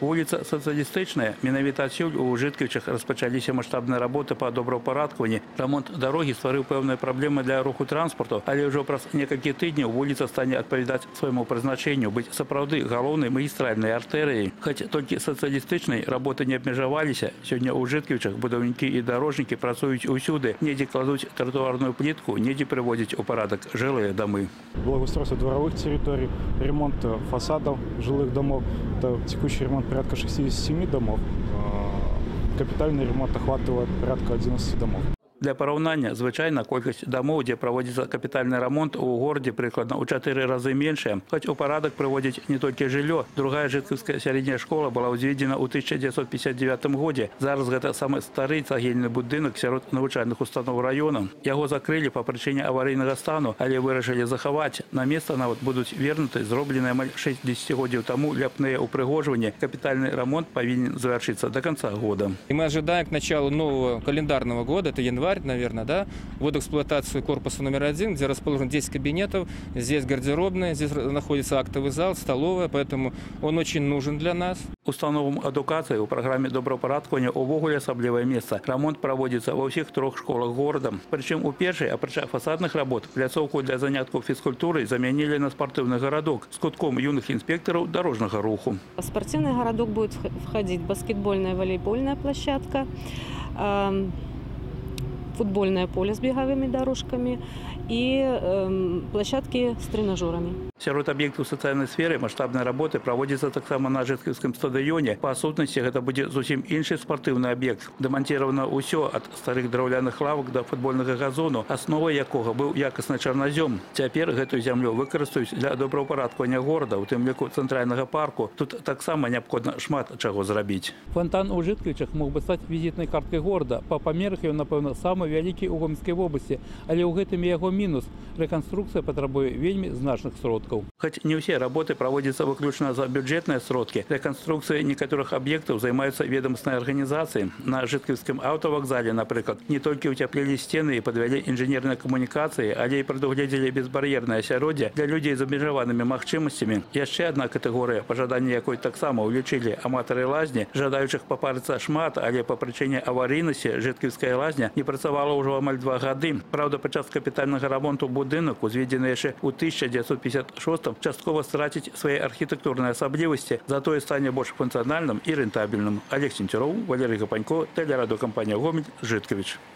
Вуліця Соціалістична, менавіта адсюль у Житківчах розпочалися масштабні роботи по добропорадкуванні. Ремонт дороги створив певні проблеми для руху транспорту, але вже праз некалькі тижнів вулиця стане відповідати своєму призначенню, бути сапраўды галоўнай магістральнай артерією. Хоч тільки соціалістичної роботи не обмежувалися, сьогодні у Житківчах будівники і дорожники працюють усюди, неді кладуть тротуарну плитку, неді приводять у порядок жилі доми. благоустройство дворовых территорий, ремонт э, фасадов жилых домов. Это текущий ремонт порядка 67 домов. А Капитальный ремонт охватывает порядка 11 домов. Для параўнання звычайна колькасць дамоў, дзе праводзіцца капітальны рамонт у горадзе прыкладна ў чатыры разы меншая. Хоць у парадак прыводзіць не толькі жыллё. Другая жыткаўская сярэдняя школа была ўзведзена ў 1959 годзе. Зараз гэта самы стары цагельны будынак сярод навучальных устаноў раёна. Яго закрылі па прычыне аварыйнага стану, але вырашылі захаваць. На месца нават будуць вернуты зробленыя амаль 6 десятгоддзяў таму ляпныя ўпрыгожванні. Капітальны рамонт павінен завяршыцца до конца года. И мы ожидаем к началу нового календарного года, это январь, наверное, да, ввод в эксплуатацию корпуса номер один, где расположено 10 кабинетов, здесь гардеробная, здесь находится актовый зал, столовая, поэтому он очень нужен для нас. Установам адукацыі ў праграме добрапарадкавання ўвогуле асаблівае месца. Рамонт праводзіцца ва ўсіх трох школах горада. Прычым у першай, апрача фасадных работ, пляцоўку для заняткаў фізкультурай замянілі на спартыўны гарадок з кутком юных інспектараў дарожнага руху. В спортивный городок будет вх- входить баскетбольная, волейбольная площадка, эм, футбольное поле с беговыми дорожками и эм, площадки с тренажерами. Сярод аб'ектаў сацыяльнай сферы маштабнай работы праводзіцца таксама на жыткаўскім стадыёне. Па сутнасці гэта будзе зусім іншы спартыўны аб'ект. Дэманціравана ўсё ад старых драўляных лавак да футбольнага газону, асновай якога быў якасны чарназём. Цяпер гэтую зямлю выкарыстаюць для добраўпарадкавання горада, у тым ліку цэнтральнага парку. Тут таксама неабходна шмат чаго зрабіць. Фонтан у Жыткавічах мог бы стаць візітнай карткай горада. Па памерах ён, напэўна, самы вялікі ў гомельскай вобласці, але ў гэтым і яго мінус. Рэканструкцыя патрабуе вельмі значных сродкаў. Хоць не ўсе работы праводзяцца выключна за бюджэтныя сродкі. Рэканструкцыяй некаторых аб'ектаў займаюцца ведомасныя арганізацыі. На жыткавскім аўтавакзале, напрыклад, не толькі ўцяплілі сцены і падвялі інжынерныя камунікацыі, але і прадугледзелі безбар'ернае асяроддзе для людзей з абмежаванымі магчымасцямі. Яшчэ адна катэгорыя, пажаданне якой таксама ўлічылі аматары лазні, жадаючых папарыцца шмат, але па прычыне аварыйнасці жытківская лазня не працавала ўжо амаль два гады. Праўда, падчас капітальнага рамонту будынак, узведзены яшчэ ў 1956 часткова страціць свае архітэктурныя асаблівасці, затое стане больш функцыянальным і рэнтабельным. Олег Сенцюроў, Валерый Гапанько, тэлерадыокампанія Гомель, Жыткавіч.